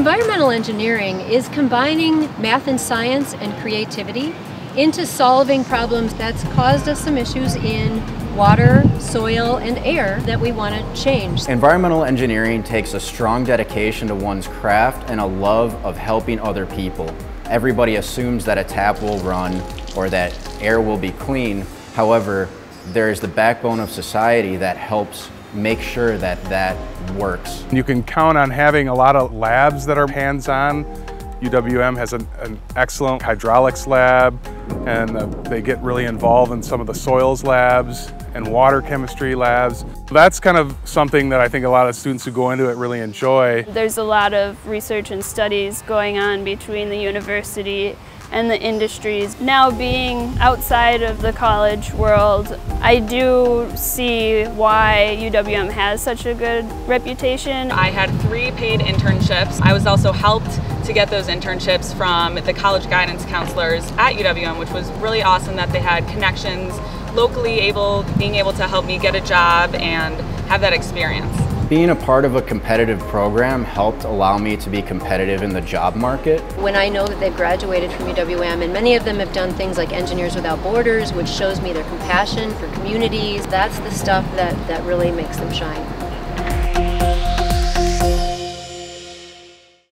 environmental engineering is combining math and science and creativity into solving problems that's caused us some issues in water, soil, and air that we want to change. Environmental engineering takes a strong dedication to one's craft and a love of helping other people. Everybody assumes that a tap will run or that air will be clean. However, there is the backbone of society that helps make sure that that works. You can count on having a lot of labs that are hands-on. UWM has an, an, excellent hydraulics lab and uh, they get really involved in some of the soils labs and water chemistry labs. That's kind of something that I think a lot of students who go into it really enjoy. There's a lot of research and studies going on between the university and the industries. Now being outside of the college world, I do see why UWM has such a good reputation. I had three paid internships. I was also helped to get those internships from the college guidance counselors at UWM, which was really awesome that they had connections locally able, being able to help me get a job and have that experience. Being a part of a competitive program helped allow me to be competitive in the job market. When I know that they've graduated from UWM, and many of them have done things like Engineers Without Borders, which shows me their compassion for communities, that's the stuff that, that really makes them shine.